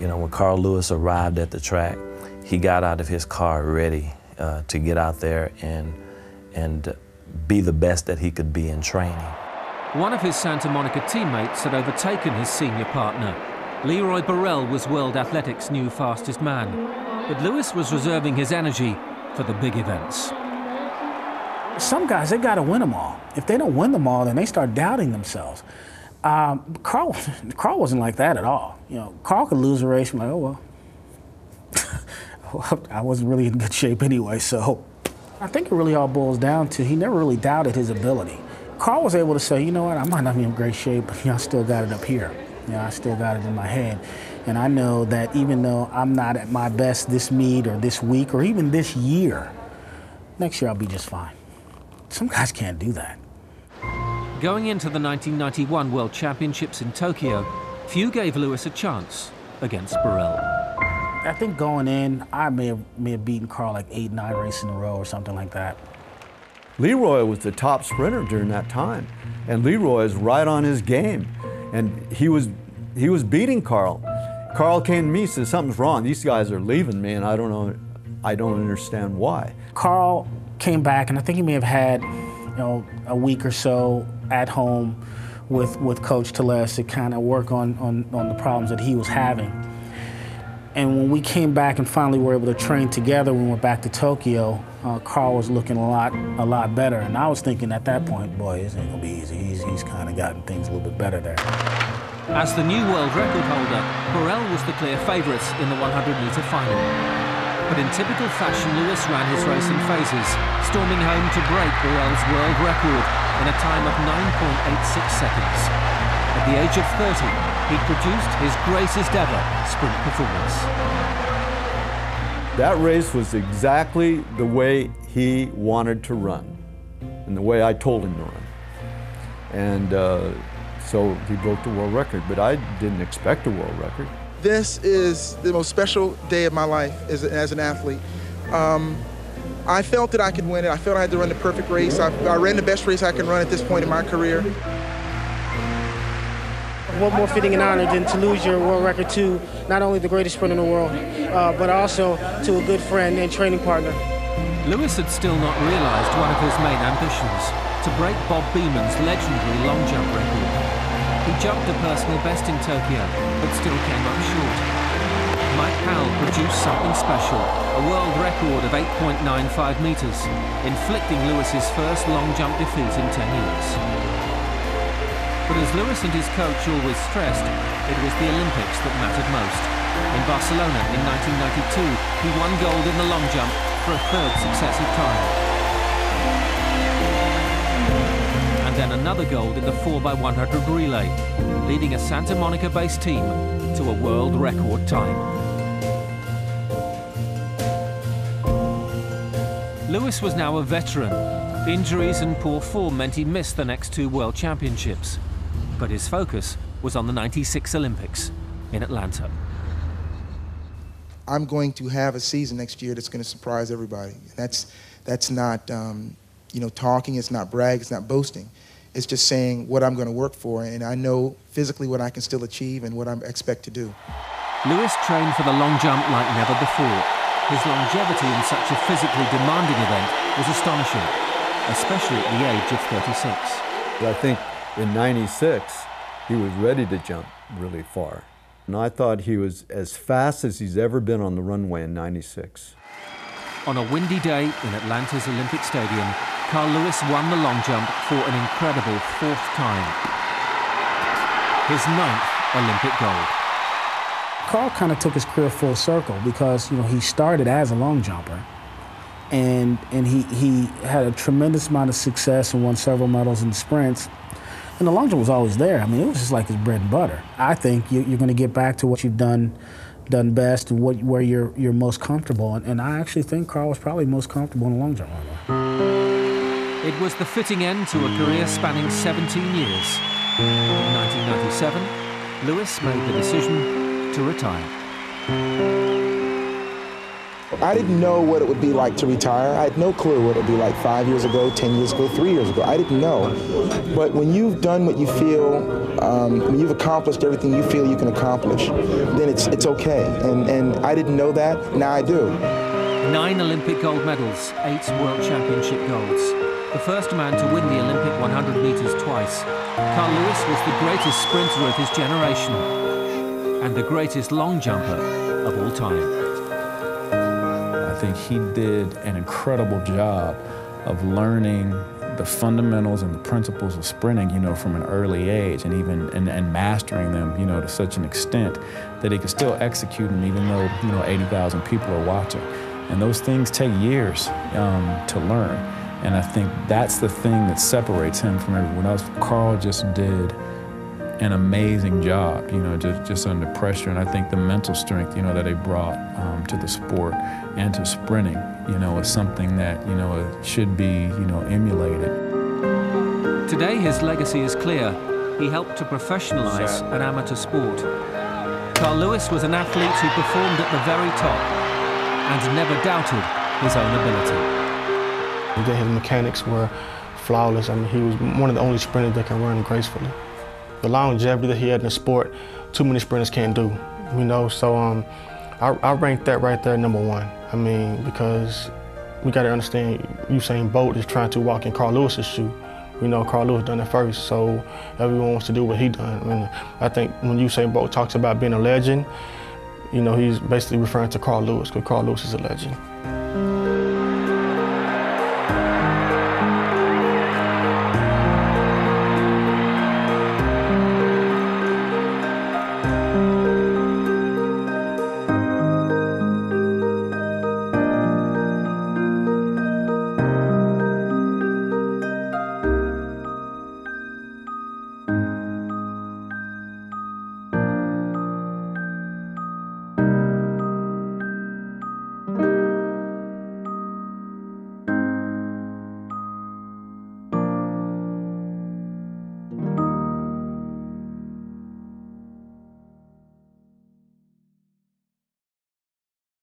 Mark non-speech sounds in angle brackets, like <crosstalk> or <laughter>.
You know, when Carl Lewis arrived at the track, he got out of his car ready uh, to get out there and, and be the best that he could be in training. One of his Santa Monica teammates had overtaken his senior partner. Leroy Burrell was World Athletics' new fastest man. But Lewis was reserving his energy for the big events. Some guys, they got to win them all. If they don't win them all, then they start doubting themselves. Um, Carl, <laughs> Carl wasn't like that at all. You know, Carl could lose a race and like, oh <laughs> well, I wasn't really in good shape anyway. So I think it really all boils down to he never really doubted his ability. Carl was able to say, you know what, I might not be in great shape, but you know, I still got it up here. You know, I still got it in my head. And I know that even though I'm not at my best this meet or this week or even this year, next year I'll be just fine. Some guys can't do that. Going into the 1991 World Championships in Tokyo, few gave Lewis a chance against Burrell. I think going in, I may have, may have beaten Carl like eight, nine races in a row or something like that. Leroy was the top sprinter during that time, and Leroy is right on his game, and he was he was beating Carl. Carl came to me and said something's wrong. These guys are leaving me, and I don't know, I don't understand why. Carl came back, and I think he may have had, you know, a week or so at home with with Coach Tellez to kind of work on, on on the problems that he was having. And when we came back and finally were able to train together when we went back to Tokyo, uh, Carl was looking a lot, a lot better. And I was thinking at that point, boy, this ain't gonna be easy. He's, he's kind of gotten things a little bit better there. As the new world record holder, Burrell was the clear favourite in the 100-metre final. But in typical fashion, Lewis ran his race in phases, storming home to break Burrell's world record in a time of 9.86 seconds. At the age of 30, he produced his greatest ever sprint performance. That race was exactly the way he wanted to run and the way I told him to run. And uh, so he broke the world record, but I didn't expect a world record. This is the most special day of my life as, as an athlete. Um, I felt that I could win it. I felt I had to run the perfect race. I, I ran the best race I can run at this point in my career. What more fitting an honor than to lose your world record to not only the greatest sprinter in the world, uh, but also to a good friend and training partner. Lewis had still not realised one of his main ambitions, to break Bob Beamon's legendary long jump record. He jumped a personal best in Tokyo, but still came up short. Mike Powell produced something special, a world record of 8.95 metres, inflicting Lewis's first long jump defeat in 10 years. But as Lewis and his coach always stressed, it was the Olympics that mattered most. In Barcelona in 1992, he won gold in the long jump for a third successive time. Then another gold in the 4x100 relay, leading a Santa Monica-based team to a world record time. Lewis was now a veteran. Injuries and poor form meant he missed the next two World Championships. But his focus was on the 96 Olympics in Atlanta. I'm going to have a season next year that's going to surprise everybody. That's, that's not, um, you know, talking, it's not brag, it's not boasting. It's just saying what I'm going to work for, and I know physically what I can still achieve and what I expect to do. Lewis trained for the long jump like never before. His longevity in such a physically demanding event was astonishing, especially at the age of 36. I think in 96, he was ready to jump really far. And I thought he was as fast as he's ever been on the runway in 96. On a windy day in Atlanta's Olympic Stadium, Carl Lewis won the long jump for an incredible fourth time. His ninth Olympic gold. Carl kind of took his career full circle because, you know, he started as a long jumper. And, and he, he had a tremendous amount of success and won several medals in sprints. And the long jump was always there. I mean, it was just like his bread and butter. I think you, are going to get back to what you've done done best and what, where you're, you're most comfortable. And, and I actually think Carl was probably most comfortable in the long jump. It was the fitting end to a career spanning 17 years. In 1997, Lewis made the decision to retire. I didn't know what it would be like to retire. I had no clue what it would be like five years ago, 10 years ago, three years ago. I didn't know. But when you've done what you feel, um, when you've accomplished everything you feel you can accomplish, then it's, it's okay. And, and I didn't know that. Now I do. Nine Olympic gold medals, eight World Championship golds. The first man to win the Olympic 100 metres twice. Carl Lewis was the greatest sprinter of his generation and the greatest long jumper of all time. I think he did an incredible job of learning the fundamentals and the principles of sprinting, you know, from an early age and even and, and mastering them, you know, to such an extent that he could still execute them even though, you know, 80,000 people are watching. And those things take years um, to learn. And I think that's the thing that separates him from everyone else. Carl just did an amazing job, you know, just, just under pressure. And I think the mental strength, you know, that he brought um, to the sport and to sprinting, you know, is something that, you know, should be, you know, emulated. Today his legacy is clear. He helped to professionalize an amateur sport. Carl Lewis was an athlete who performed at the very top and never doubted his own ability. His mechanics were flawless. I mean, he was one of the only sprinters that can run gracefully the longevity that he had in the sport, too many sprinters can't do. You know, so um, I, I rank that right there number one. I mean, because we got to understand Usain Bolt is trying to walk in Carl Lewis's shoe. You know, Carl Lewis done it first, so everyone wants to do what he done. I mean, I think when Usain Bolt talks about being a legend, you know, he's basically referring to Carl Lewis, because Carl Lewis is a legend.